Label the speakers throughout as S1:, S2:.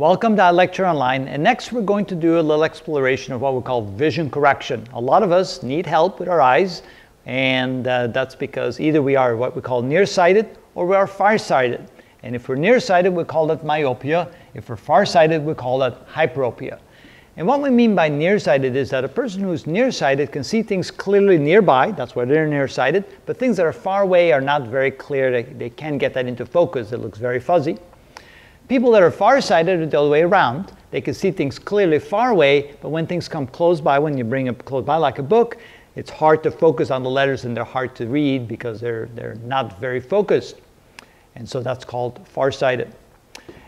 S1: Welcome to ilectureonline, and next we're going to do a little exploration of what we call vision correction. A lot of us need help with our eyes, and uh, that's because either we are what we call nearsighted or we are farsighted. And if we're nearsighted, we call that myopia. If we're farsighted, we call that hyperopia. And what we mean by nearsighted is that a person who's nearsighted can see things clearly nearby, that's why they're nearsighted, but things that are far away are not very clear. They, they can't get that into focus, it looks very fuzzy. People that are farsighted are the other way around. They can see things clearly far away, but when things come close by, when you bring it close by like a book, it's hard to focus on the letters and they're hard to read because they're, they're not very focused. And so that's called farsighted.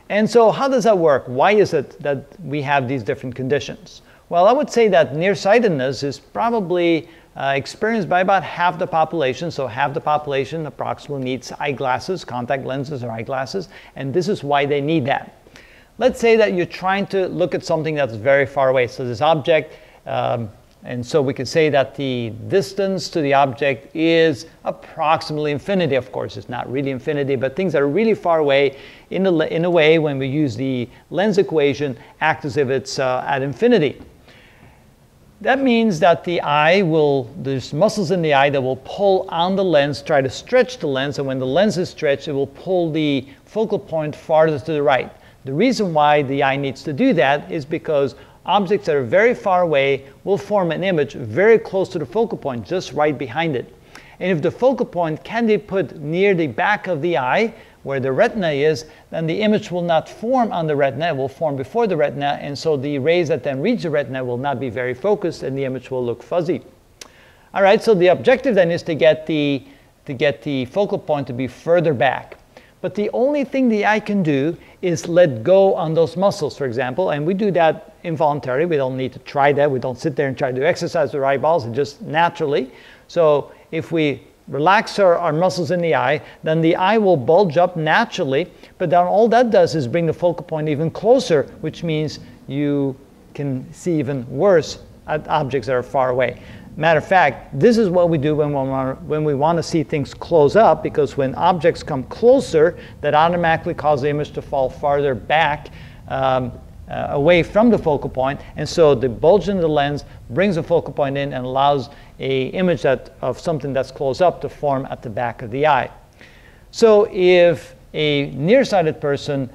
S1: And so how does that work? Why is it that we have these different conditions? Well, I would say that nearsightedness is probably uh, experienced by about half the population. So half the population approximately needs eyeglasses, contact lenses or eyeglasses, and this is why they need that. Let's say that you're trying to look at something that's very far away. So this object, um, and so we can say that the distance to the object is approximately infinity. Of course, it's not really infinity, but things that are really far away, in, the, in a way, when we use the lens equation, act as if it's uh, at infinity. That means that the eye will, there's muscles in the eye that will pull on the lens, try to stretch the lens, and when the lens is stretched, it will pull the focal point farther to the right. The reason why the eye needs to do that is because objects that are very far away will form an image very close to the focal point, just right behind it. And if the focal point can be put near the back of the eye, where the retina is, then the image will not form on the retina, it will form before the retina, and so the rays that then reach the retina will not be very focused and the image will look fuzzy. All right, so the objective then is to get the, to get the focal point to be further back. But the only thing the eye can do is let go on those muscles, for example, and we do that involuntarily. We don't need to try that. We don't sit there and try to exercise our eyeballs, and just naturally. So if we relax our, our muscles in the eye, then the eye will bulge up naturally. But then all that does is bring the focal point even closer, which means you can see even worse at objects that are far away. Matter of fact, this is what we do when we, want, when we want to see things close up, because when objects come closer, that automatically causes the image to fall farther back um, uh, away from the focal. And so the bulge in the lens brings the focal point in and allows a image that, of something that's close up to form at the back of the eye. So if a nearsighted person,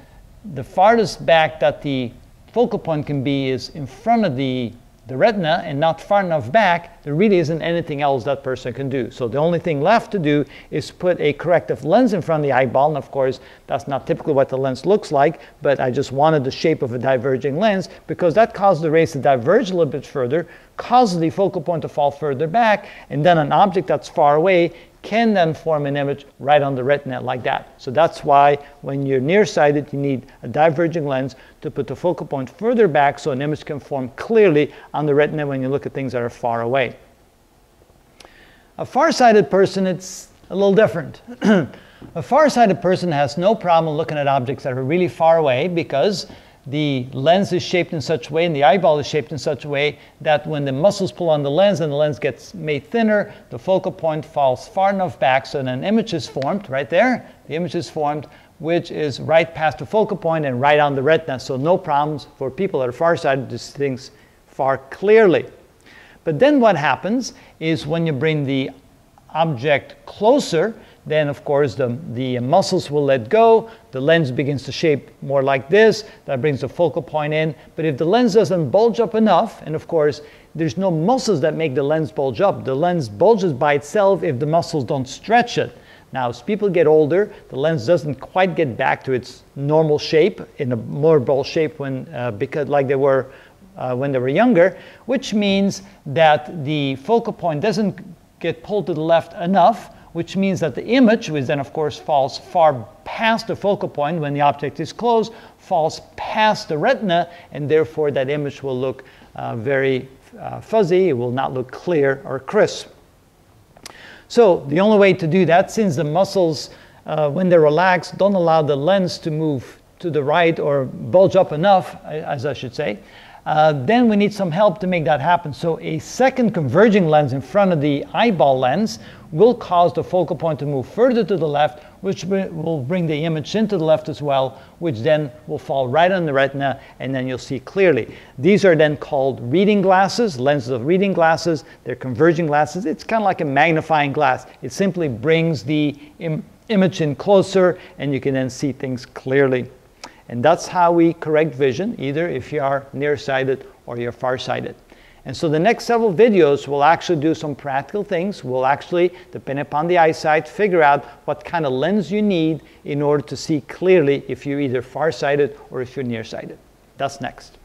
S1: the farthest back that the focal point can be is in front of the the retina and not far enough back, there really isn't anything else that person can do. So the only thing left to do is put a corrective lens in front of the eyeball. And of course, that's not typically what the lens looks like, but I just wanted the shape of a diverging lens because that causes the rays to diverge a little bit further, causes the focal point to fall further back, and then an object that's far away can then form an image right on the retina like that. So that's why when you're nearsighted, you need a diverging lens to put the focal point further back so an image can form clearly on the retina when you look at things that are far away. A farsighted person, it's a little different. a farsighted person has no problem looking at objects that are really far away because the lens is shaped in such a way and the eyeball is shaped in such a way that when the muscles pull on the lens and the lens gets made thinner, the focal point falls far enough back so an image is formed right there. The image is formed which is right past the focal point and right on the retina. So no problems for people that are farsighted to see things far clearly. But then what happens is when you bring the object closer, then of course the, the muscles will let go, the lens begins to shape more like this, that brings the focal point in. But if the lens doesn't bulge up enough, and of course there's no muscles that make the lens bulge up, the lens bulges by itself if the muscles don't stretch it. Now, as people get older, the lens doesn't quite get back to its normal shape in a more ball shape when, uh, because like they were uh, when they were younger, which means that the focal point doesn't get pulled to the left enough, which means that the image, which then of course falls far past the focal point when the object is close, falls past the retina, and therefore that image will look uh, very uh, fuzzy, it will not look clear or crisp. So the only way to do that, since the muscles, uh, when they're relaxed, don't allow the lens to move to the right or bulge up enough, as I should say, uh, then we need some help to make that happen. So a second converging lens in front of the eyeball lens will cause the focal point to move further to the left, which will bring the image into the left as well, which then will fall right on the retina, and then you'll see clearly. These are then called reading glasses, lenses of reading glasses. They're converging glasses. It's kind of like a magnifying glass. It simply brings the Im image in closer, and you can then see things clearly. And that's how we correct vision, either if you are nearsighted or you're farsighted. And so the next several videos will actually do some practical things. We'll actually, depending upon the eyesight, figure out what kind of lens you need in order to see clearly if you're either farsighted or if you're nearsighted. That's next.